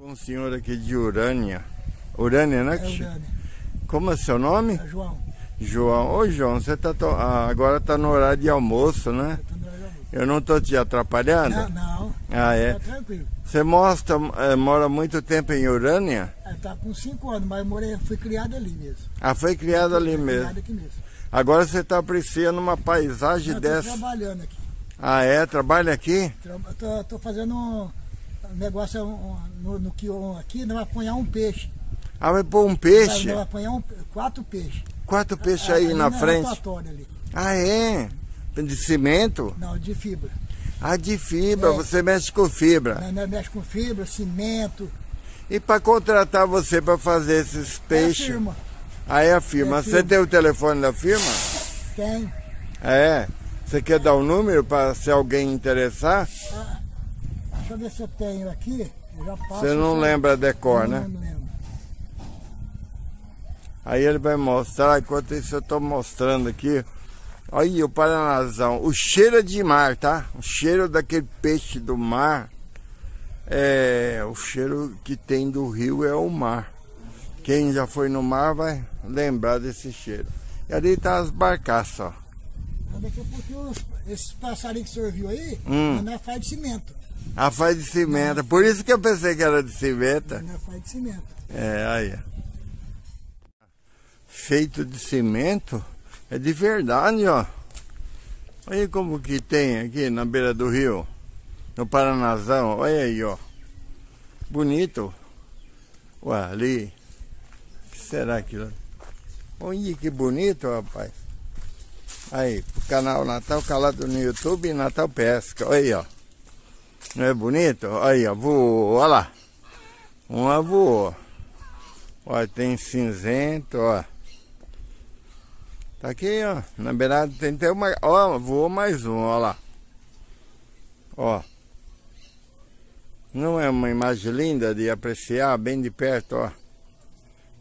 Com o senhor aqui de Urânia. Urânia, né? É Urânia. Como é seu nome? É João. João. Ô João, você tá to... ah, agora tá no horário de almoço, né? Eu não tô te atrapalhando? Não, não. Ah, é? Tá tranquilo. Você mostra, é, mora muito tempo em Urânia? É, tá com 5 anos, mas morei, fui criado ali mesmo. Ah, foi criado ali mesmo. Criado aqui mesmo. Agora você tá apreciando uma paisagem Eu dessa. trabalhando aqui. Ah, é? Trabalha aqui? Tô fazendo um um negócio um, no, no que um, aqui, nós vamos apanhar um peixe. Ah, vai pôr um Nós peixe? vamos apanhar um, quatro peixes. Quatro peixes Ah, aí ali na no frente. ali. Ah, é? De cimento? Não, de fibra. Ah, de fibra. É. Você mexe com fibra. Nós, nós mexe com fibra, cimento. E para contratar você para fazer esses É a peixes? firma. Aí a firma. É a Você firma. tem o telefone da firma? Tem. É. Você quer dar o número para se alguém interessar? Deixa eu ver se eu tenho aqui. Eu já passo. Você não lembra a decor, né? Não lembro. Aí ele vai mostrar, enquanto isso eu estou mostrando aqui. Olha o Paranazão. O cheiro é de mar, tá? O cheiro daquele peixe do mar. É, o cheiro que tem do rio é o mar. Quem já foi no mar vai lembrar desse cheiro. E ali tá as barcaças, ó. Daqui a esses passarinhos que o senhor viu aí, Hum. não é faz de cimento. A faz de cimento. Por isso que eu pensei que era de cimento. É faz de cimento. É, aí. Feito de cimento. É de verdade, ó. Olha como que tem aqui na beira do rio. No Paranazão. Olha aí, ó. Bonito. Ué, ali. O que será aquilo? Olha que bonito, rapaz. Aí, o canal Natal Calado no YouTube e Natal Pesca. Olha aí, ó. Não é bonito? Aí, ó. Voou, lá. Uma voou. Olha, tem cinzento, ó. Tá aqui, ó. Na beirada tem até uma. Ó, voou mais um, ó lá. Ó. Não é uma imagem linda de apreciar bem de perto, ó.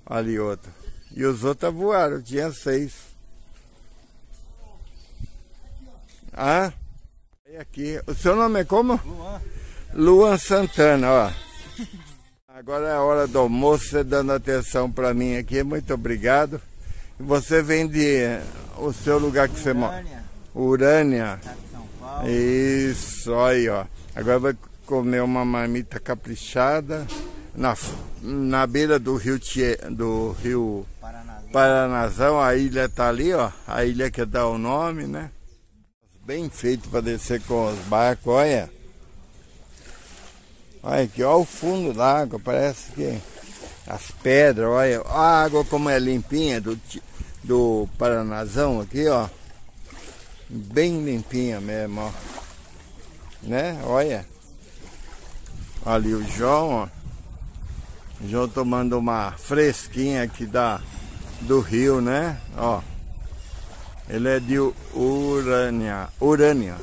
Ali outro. E os outros voaram, tinha seis. Ah? Aqui. O seu nome é como? Luan. Luan Santana, ó. Agora é a hora do almoço, você dando atenção para mim aqui, muito obrigado. Você vem de o seu lugar que você mora? Urânia, Urânia. Isso, aí, ó. Agora vai comer uma marmita caprichada na, na beira do rio Tie, do rio Paraná. Paranazão, a ilha tá ali, ó. A ilha que dá o nome, né? Bem feito para descer com os barcos, olha. Olha aqui, ó o fundo da água, parece que as pedras, olha. A água como é limpinha do, do Paranazão aqui, ó. Bem limpinha mesmo, ó. Né? Olha. Ali o João, ó. O João tomando uma fresquinha aqui da, do rio, né? Ó. Ele é de Urânia. Urânia.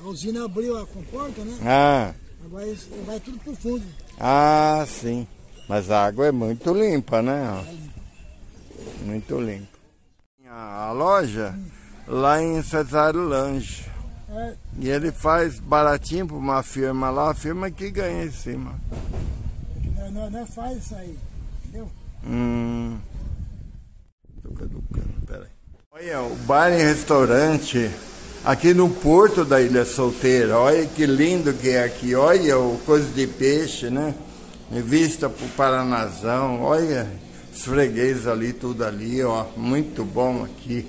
A usina abriu a comporta, né? Ah, Agora vai tudo pro fundo. ah, sim. Mas a água é muito limpa, né? ó? Muito limpa. A loja lá em Cesário Lange. É, E ele faz baratinho para uma firma lá, a firma que ganha em cima. nós, nós, nós faz isso aí. Entendeu? Hum. Tô caducando, peraí. Olha, o bar e restaurante aqui no porto da Ilha Solteira. Olha que lindo que é aqui. Olha o coisa de peixe, né? Vista pro Paranazão. Olha os fregueses ali, tudo ali, ó. Muito bom aqui.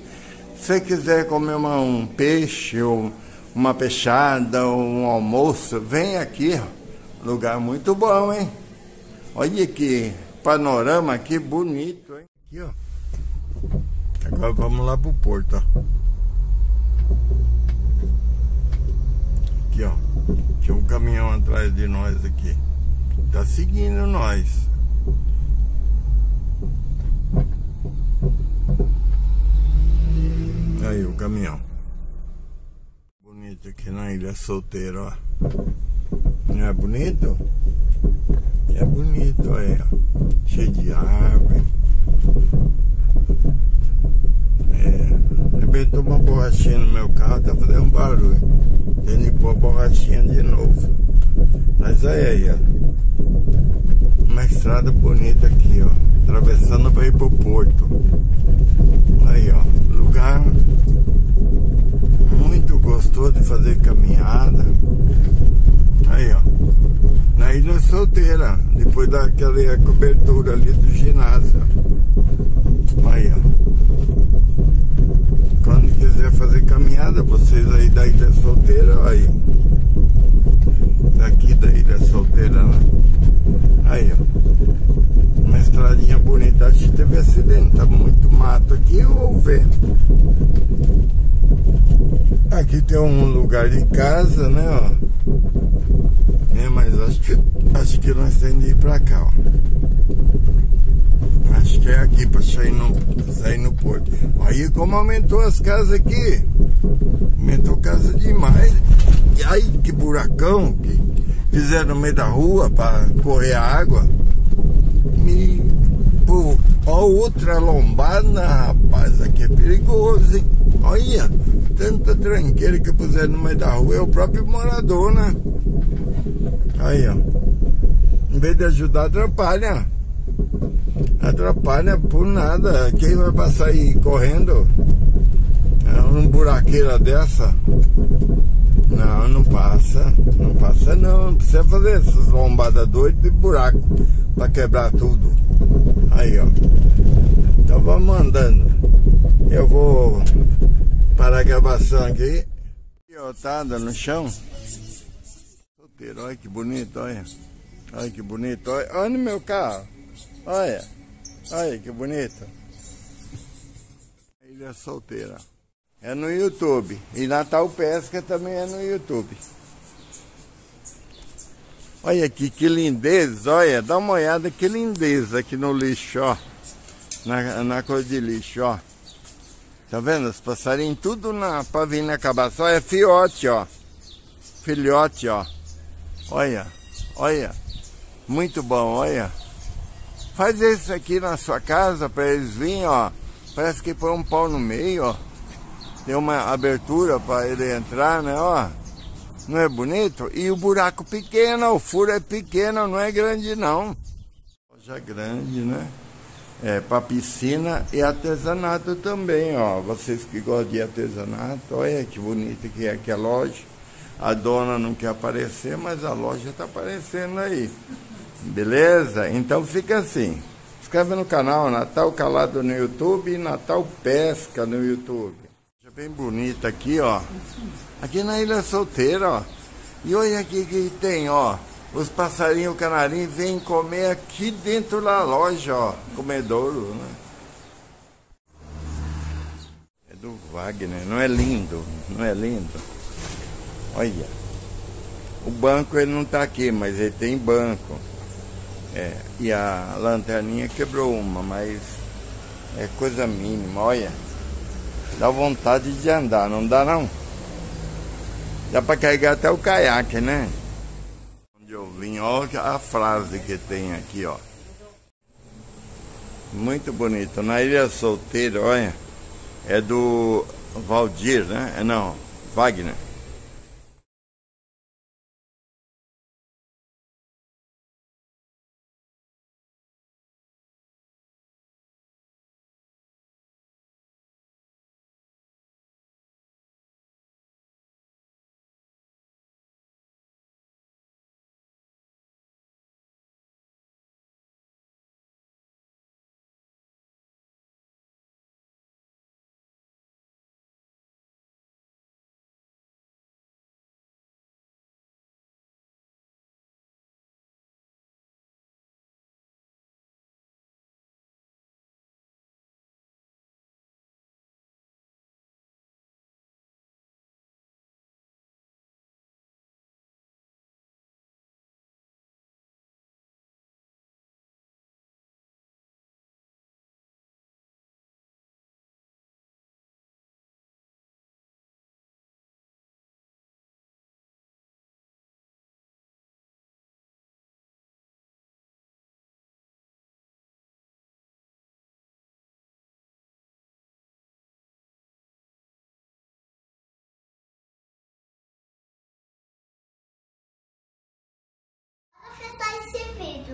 Se você quiser comer uma- um peixe ou uma peixada ou um almoço, vem aqui. Lugar muito bom, hein? Olha que panorama aqui bonito, hein? Aqui, ó. Agora vamos lá pro porto, ó. Aqui, ó. Tinha um caminhão atrás de nós aqui. Tá seguindo nós. Aí o caminhão. Bonito aqui na Ilha Solteira, ó. Não é bonito? É bonito, ó. Cheio de árvore. É. Arrebentou uma borrachinha no meu carro, tá fazendo um barulho. Que pôr a borrachinha de novo. Mas aí, ó. Uma estrada bonita aqui, ó. Atravessando para ir pro porto. Aí, ó. Lugar muito gostoso de fazer caminhada. Aí, ó. Na ilha solteira, depois daquela cobertura ali do ginásio. Aí, ó. Quando quiser fazer caminhada, vocês aí da ilha solteira, aí. Daqui da ilha solteira, né? Aí, ó. Uma estradinha bonita. Acho que teve acidente. Tá muito ou vento. Aqui tem um lugar de casa, né, ó. É, mas acho que, acho que nós temos de ir pra cá, ó. Acho que é aqui pra sair no, sair no porto. Aí como aumentou as casas aqui. Aumentou casa demais. E aí que buracão que fizeram no meio da rua pra correr a água. Me. Pô, ó, outra lombada, rapaz, aqui é perigoso, hein? Olha, tanta tranqueira que puseram no meio da rua, é o próprio morador, né? Aí, ó. Em vez de ajudar, atrapalha. Atrapalha por nada. Quem vai passar aí correndo? É um buraqueira dessa? Não, não passa. Não passa não. Não precisa fazer essas lombadas doidas de buraco pra quebrar tudo. Aí, ó. Então vamos andando. Eu vou parar a gravação aqui. Otada no chão. Solteiro, olha que bonito, olha. Olha que bonito. Olha, olha no meu carro. Olha. Olha que bonito. Ilha Solteira. É no YouTube. E Natal Pesca também é no YouTube. Olha aqui que lindeza, olha, dá uma olhada que lindeza aqui no lixo, ó. Na, na coisa de lixo, ó. Tá vendo? Os passarinhos tudo na, pra vir na cabaça. Olha, fiote, ó. Filhote, ó. Olha, olha. Muito bom, olha. Faz isso aqui na sua casa para eles virem, ó. Parece que põe um pau no meio, ó. Tem uma abertura para ele entrar, né, ó. Não é bonito? E o buraco pequeno, o furo é pequeno, não é grande não. Loja grande, né? É, para piscina e artesanato também, ó. Vocês que gostam de artesanato, olha que bonita que é aqui a loja. A dona não quer aparecer, mas a loja está aparecendo aí. Beleza? Então fica assim. Inscreve no canal Natal Calado no YouTube e Natal Pesca no YouTube. Bem bonita aqui, ó. Aqui na Ilha Solteira, ó. E olha aqui que tem, ó. Os passarinhos canarinhos vêm comer aqui dentro da loja, ó. Comedouro, né? É do Wagner, não é lindo? Não é lindo? Olha. O banco ele não tá aqui, mas ele tem banco. É, e a lanterninha quebrou uma, mas é coisa mínima, olha. Dá vontade de andar, não dá não? Dá para carregar até o caiaque, né? Onde eu vim, olha a frase que tem aqui, ó. Muito bonito. Na Ilha Solteira, olha. É do Valdir, né? É não, Wagner.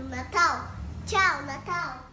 Natal. Tchau, Natal.